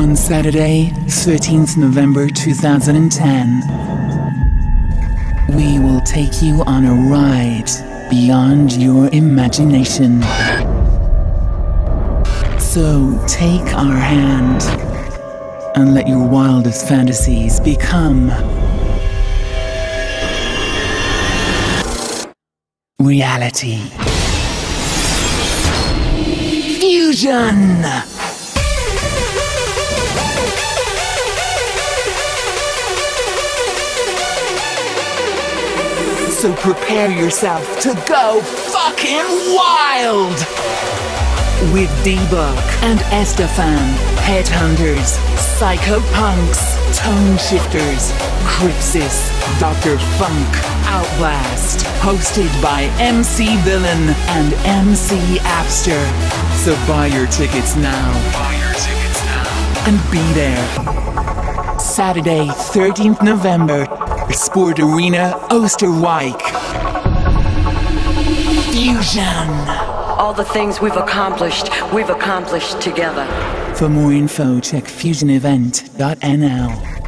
On Saturday, 13th November 2010, we will take you on a ride beyond your imagination. So take our hand and let your wildest fantasies become reality. Fusion! So prepare yourself to go fucking wild! With D-Block and S-te-Fan, Headhunterz, Psychopunks, Tone Shifters, Crypsis, Dr. Phunk, Outlast, hosted by MC Villain and MC Appster. So buy your tickets now. Buy your tickets now. And be there. Saturday, 13th November, Sport Arena, Oosterwijk. Fusion. All the things we've accomplished, we've accomplished together. For more info, check fusionevent.nl.